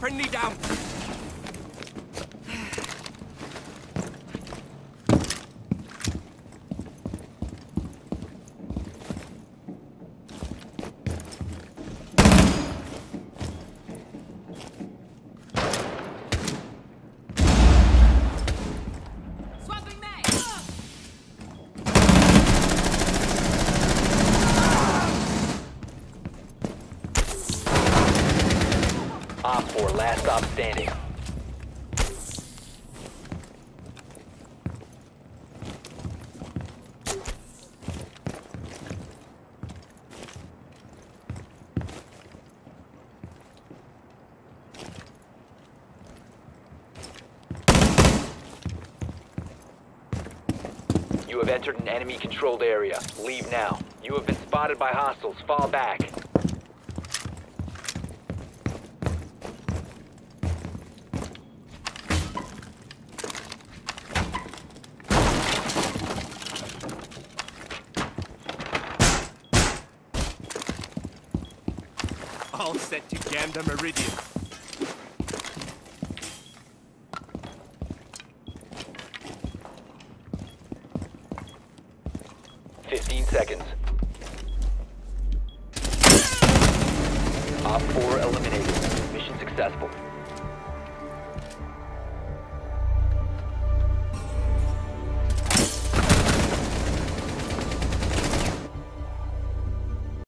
Friendly down. Last stop standing. You have entered an enemy controlled area. Leave now. You have been spotted by hostiles. Fall back. All set to Gander Meridian. Fifteen seconds. Op 4 eliminated. Mission successful.